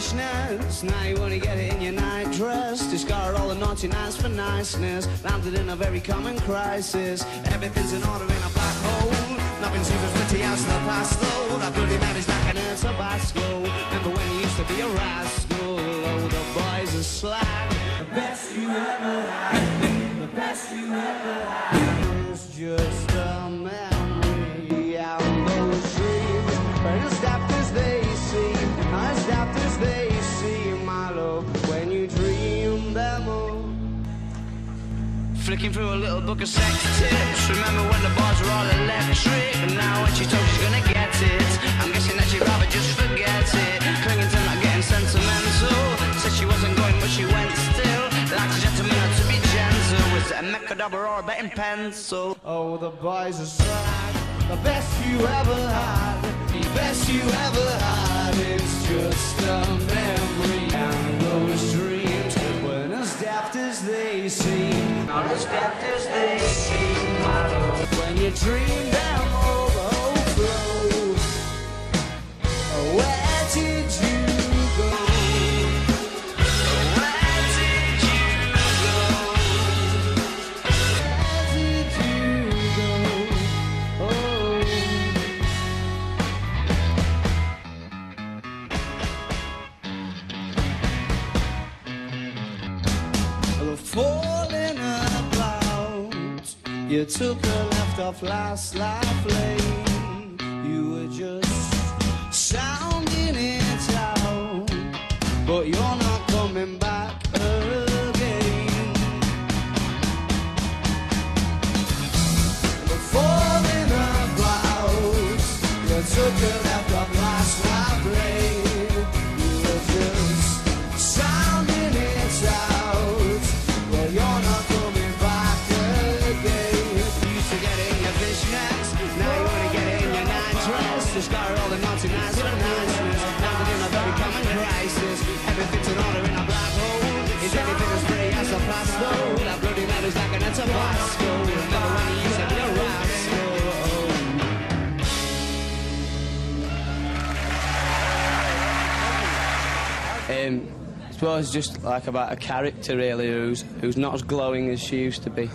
fishnets. Now you wanna get it in your night dress. Discard all the naughty nights for niceness. Landed in a very common crisis. Everything's in order in a black hole. Nothing seems as pretty as the past though. That bloody man is back in a Tabasco. Remember when you used to be a rascal? Oh, the boys are slack. The best you ever had. The best you ever had. was just Flicking through a little book of sex tips. Remember when the bars were all electric? And now when she told she's gonna get it, I'm guessing that she'd rather just forget it. Clinging to not getting sentimental. Said she wasn't going, but she went still. Like a gentleman to be gentle. Was it a mechadabra or a betting pencil? Oh, the boys are sad. The best you ever had. The best you ever had. It's just a memory. And those dreams weren't as daft as they seem. Not as daft as they seem. When you dream You took a left off last life lane. You were just sounding it out, but you're dress. Discard all the naughty nights for niceness. Now we're in a very common crisis. Everything's in order in a black hole. Is anything as pretty as a past though? That bloody man is back in a Tabasco. Remember when he used to be a rascal? Um, I suppose just like about a character really who's who's not as glowing as she used to be.